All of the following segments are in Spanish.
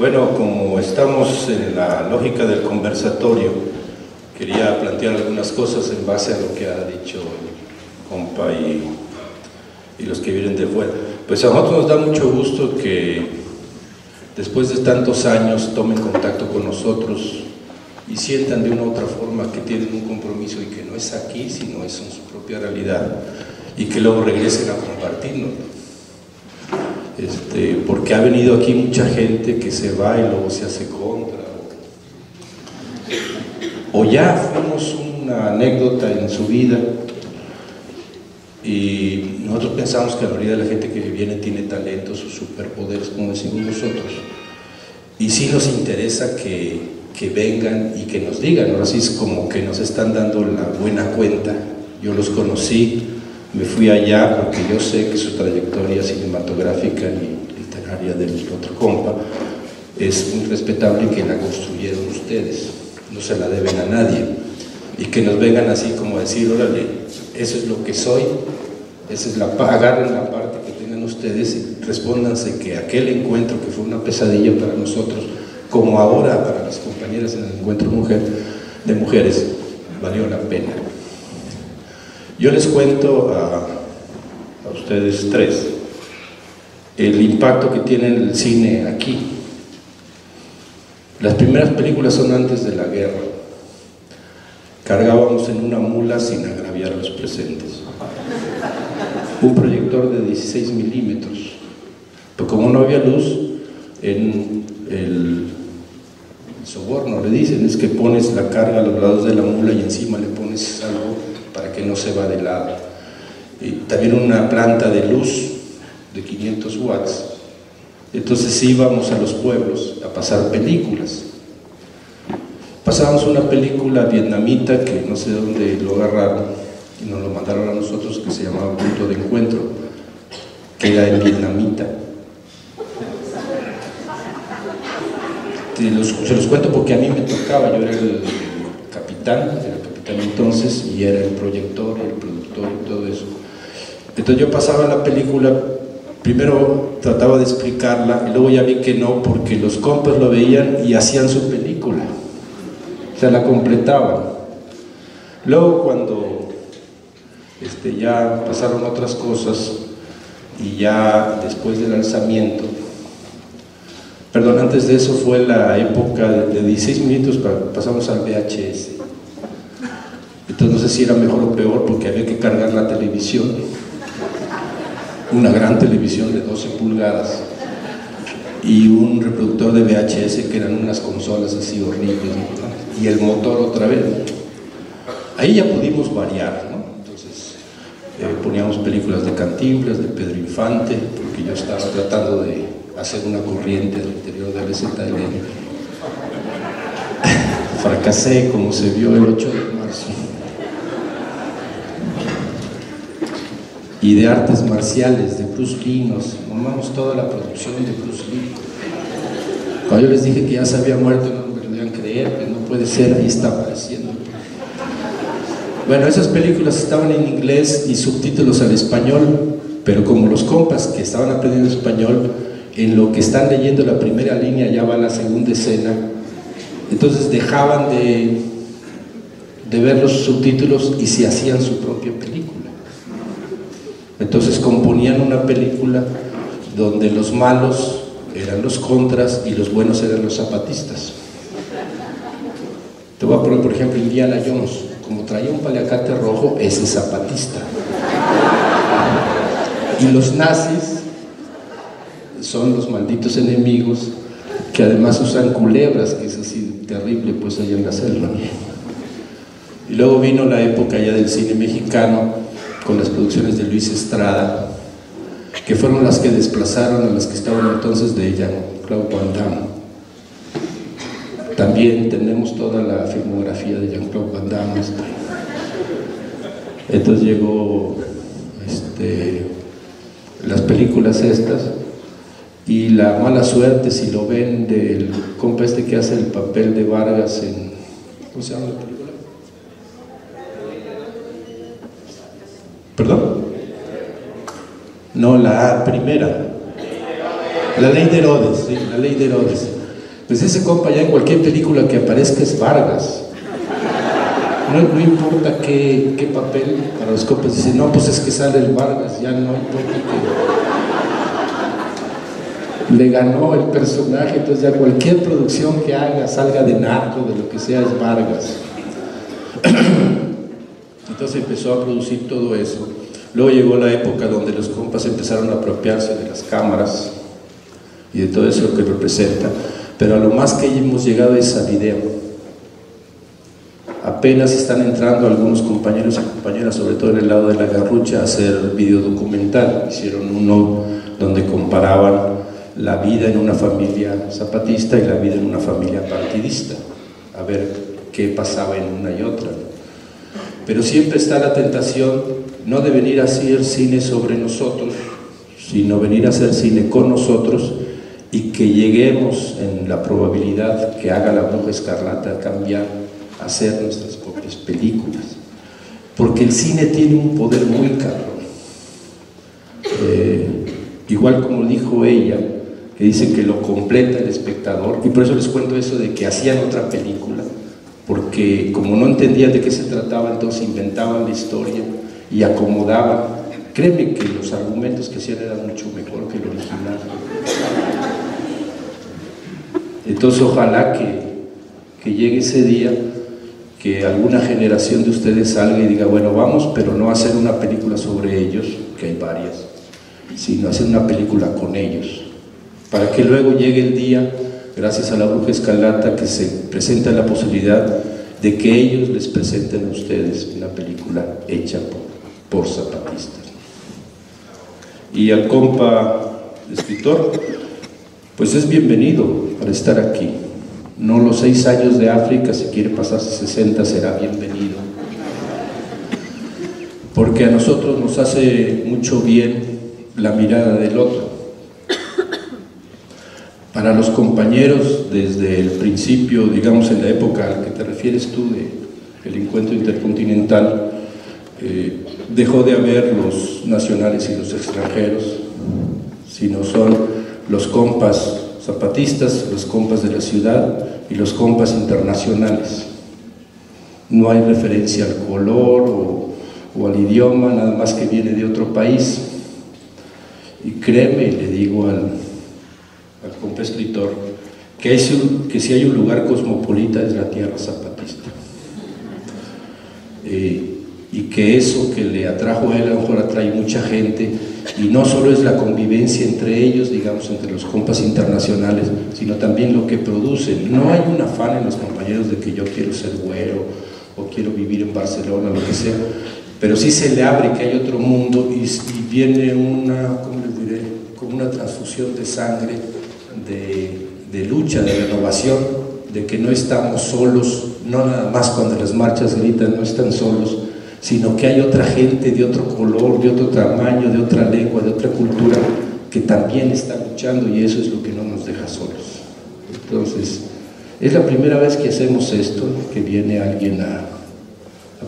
Bueno, como estamos en la lógica del conversatorio, quería plantear algunas cosas en base a lo que ha dicho el compa y, y los que vienen de fuera. Pues a nosotros nos da mucho gusto que después de tantos años tomen contacto con nosotros y sientan de una u otra forma que tienen un compromiso y que no es aquí, sino es en su propia realidad y que luego regresen a compartirnos. Este, porque ha venido aquí mucha gente que se va y luego se hace contra. O ya fuimos una anécdota en su vida y nosotros pensamos que la mayoría de la gente que viene tiene talentos o superpoderes, como decimos nosotros. Y sí nos interesa que, que vengan y que nos digan, ¿no? así es como que nos están dando la buena cuenta. Yo los conocí, me fui allá porque yo sé que su trayectoria cinematográfica y literaria del otro compa es muy respetable y que la construyeron ustedes, no se la deben a nadie. Y que nos vengan así como a decir, órale, eso es lo que soy, esa es la, agarren la parte que tengan ustedes y respóndanse que aquel encuentro que fue una pesadilla para nosotros, como ahora para las compañeras en el encuentro de mujeres, valió la pena. Yo les cuento a, a ustedes tres el impacto que tiene el cine aquí. Las primeras películas son antes de la guerra. Cargábamos en una mula sin agraviar a los presentes. Un proyector de 16 milímetros. Pero como no había luz, en el soborno le dicen es que pones la carga a los lados de la mula y encima le pones algo para que no se va de lado. Y también una planta de luz de 500 watts. Entonces íbamos a los pueblos a pasar películas. Pasábamos una película vietnamita que no sé dónde lo agarraron y nos lo mandaron a nosotros que se llamaba Punto de Encuentro, que era en vietnamita. se los cuento porque a mí me tocaba, yo era el capitán, entonces y era el proyector el productor y todo eso. Entonces yo pasaba la película, primero trataba de explicarla y luego ya vi que no porque los compas lo veían y hacían su película, o sea, la completaban. Luego cuando este, ya pasaron otras cosas y ya después del lanzamiento, perdón, antes de eso fue la época de 16 minutos, pasamos al VHS. Entonces no sé si era mejor o peor porque había que cargar la televisión, una gran televisión de 12 pulgadas y un reproductor de VHS que eran unas consolas así horribles y el motor otra vez. Ahí ya pudimos variar, ¿no? Entonces eh, poníamos películas de Cantinflas, de Pedro Infante, porque yo estaba tratando de hacer una corriente al interior de la ZLN. Fracasé como se vio el 8 de marzo. Y de artes marciales, de Bruce Lee, nos toda la producción de Bruce Lee. Cuando yo les dije que ya se había muerto, no me podían creer, que no puede ser, ahí está apareciendo. Bueno, esas películas estaban en inglés y subtítulos al español, pero como los compas que estaban aprendiendo español, en lo que están leyendo la primera línea ya va la segunda escena, entonces dejaban de, de ver los subtítulos y se hacían su propia película. Entonces componían una película donde los malos eran los contras y los buenos eran los zapatistas. Te voy a poner, por ejemplo, Indiana Jones. Como traía un paliacate rojo, ese zapatista. Y los nazis son los malditos enemigos que además usan culebras, que es así terrible, pues allá en la selva. Y luego vino la época ya del cine mexicano, con las producciones de Luis Estrada, que fueron las que desplazaron a las que estaban entonces de Jean-Claude Van Damme. También tenemos toda la filmografía de Jean-Claude Van Damme. Este. Entonces llegó este, las películas estas y la mala suerte, si lo ven, del compa este que hace el papel de Vargas en... ¿Perdón? No, la primera. La ley de Herodes, la ley de Herodes. Pues ese compa ya en cualquier película que aparezca es Vargas. No, importa qué, qué, papel para los compas, dicen, no, pues es que sale el Vargas, ya no importa que le ganó el personaje, entonces ya cualquier producción que haga, salga de narco, de lo que sea, es Vargas. Entonces empezó a producir todo eso. Luego llegó la época donde los compas empezaron a apropiarse de las cámaras y de todo eso que representa. Pero a lo más que hemos llegado es a video. Apenas están entrando algunos compañeros y compañeras, sobre todo en el lado de la garrucha, a hacer video documental. Hicieron uno donde comparaban la vida en una familia zapatista y la vida en una familia partidista, a ver qué pasaba en una y otra. Pero siempre está la tentación no de venir a hacer cine sobre nosotros, sino venir a hacer cine con nosotros y que lleguemos en la probabilidad que haga la bruja escarlata cambiar, a hacer nuestras propias películas. Porque el cine tiene un poder muy caro. Eh, igual como dijo ella, que dice que lo completa el espectador, y por eso les cuento eso de que hacían otra película, porque como no entendían de qué se trataba, entonces inventaban la historia y acomodaban. Créeme que los argumentos que hacían eran mucho mejor que el original. Entonces ojalá que, que llegue ese día que alguna generación de ustedes salga y diga, bueno, vamos, pero no hacer una película sobre ellos, que hay varias, sino hacer una película con ellos, para que luego llegue el día, gracias a la bruja escalata, que se presenta la posibilidad de que ellos les presenten a ustedes una película hecha por, por zapatistas. Y al compa escritor, pues es bienvenido para estar aquí. No los seis años de África, si quiere pasarse 60 será bienvenido. Porque a nosotros nos hace mucho bien la mirada del otro. Para los compañeros, desde el principio, digamos en la época a la que te refieres tú, del encuentro intercontinental, eh, dejó de haber los nacionales y los extranjeros, sino son los compas zapatistas, los compas de la ciudad y los compas internacionales. No hay referencia al color o, al idioma, nada más que viene de otro país. Y créeme, le digo al, compa escritor, que, que si hay un lugar cosmopolita es la tierra zapatista. Eh, y que eso que le atrajo a él a lo mejor atrae mucha gente y no solo es la convivencia entre ellos, digamos, entre los compas internacionales, sino también lo que producen. No hay un afán en los compañeros de que yo quiero ser güero o quiero vivir en Barcelona, lo que sea, pero sí se le abre que hay otro mundo y, viene una, ¿cómo les diré?, como una transfusión de sangre, de, de lucha, de renovación, de que no estamos solos, no nada más cuando las marchas gritan, no están solos, sino que hay otra gente de otro color, de otro tamaño, de otra lengua, de otra cultura, que también está luchando y eso es lo que no nos deja solos. Entonces, es la primera vez que hacemos esto, que viene alguien a,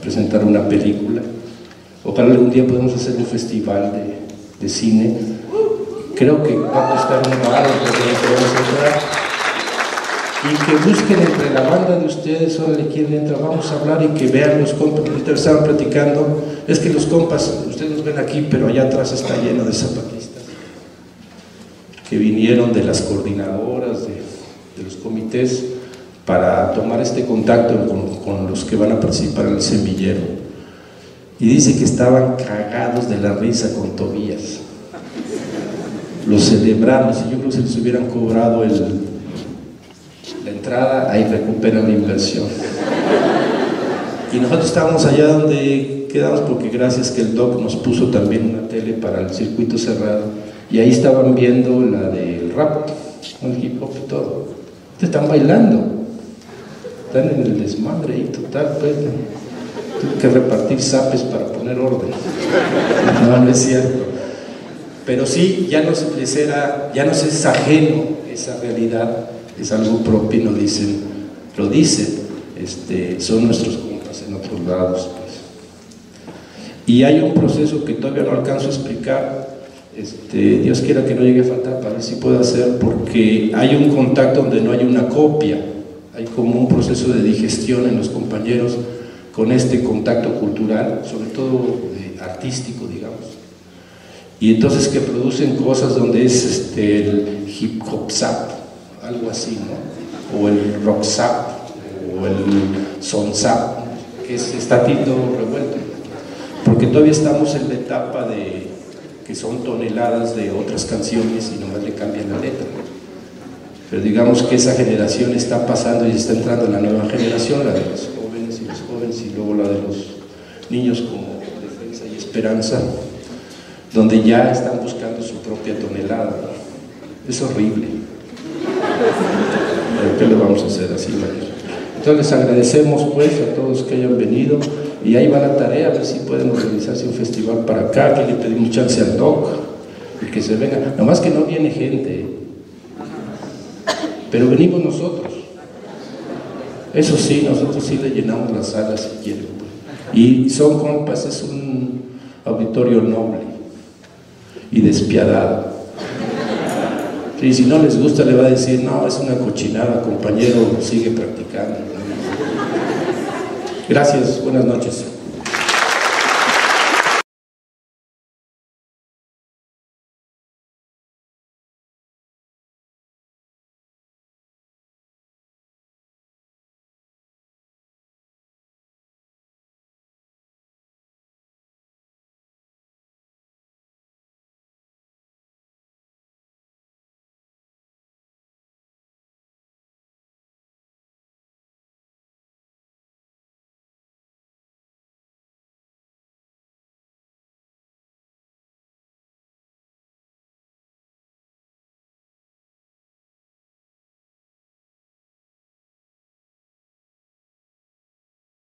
presentar una película. Ojalá algún día podemos hacer un festival de, cine. Creo que va a costar un barato y que busquen entre la banda de ustedes, órale, quién entra, vamos a hablar y que vean los compas, estaban platicando, es que los compas, ustedes los ven aquí, pero allá atrás está lleno de zapatistas, que vinieron de las coordinadoras, de, los comités, para tomar este contacto con, con los que van a participar en el semillero. Y dice que estaban cagados de la risa con Tobías. Los celebramos y yo creo que se les hubieran cobrado el, entrada, ahí recuperan la inversión. Y nosotros estábamos allá donde quedamos porque gracias que el DOC nos puso también una tele para el circuito cerrado y ahí estaban viendo la del rap, el hip hop y todo. Te están bailando, están en el desmadre y total, pues, tuve que repartir zapes para poner orden. No, no es cierto. Pero sí, ya nos les era, ya nos es ajeno esa realidad es algo propio y lo dicen, lo dicen, este, son nuestros compas en otros lados. Pues. Y hay un proceso que todavía no alcanzo a explicar, Este, Dios quiera que no llegue a faltar para ver si puedo hacer, porque hay un contacto donde no hay una copia, hay como un proceso de digestión en los compañeros con este contacto cultural, sobre todo eh, artístico, digamos. Y entonces que producen cosas donde es este, el hip hop zap, algo así, ¿no? O el rock zap, o el son zap, que es, está todo revuelto. Porque todavía estamos en la etapa de que son toneladas de otras canciones y nomás le cambian la letra. Pero digamos que esa generación está pasando y está entrando en la nueva generación, la de los jóvenes y los jóvenes, y luego la de los niños como defensa y esperanza, donde ya están buscando su propia tonelada. Es horrible. Pero ¿qué le vamos a hacer así? Entonces les agradecemos pues a todos que hayan venido. Y ahí va la tarea, a ver si pueden organizarse un festival para acá, que le pedimos chance al DOC, y que se venga. Nada más que no viene gente, pero venimos nosotros. Eso sí, nosotros sí le llenamos las salas si quieren. Y son compas, es un auditorio noble y despiadado. Y si no les gusta, le va a decir, no, es una cochinada, compañero, sigue practicando. Gracias, buenas noches.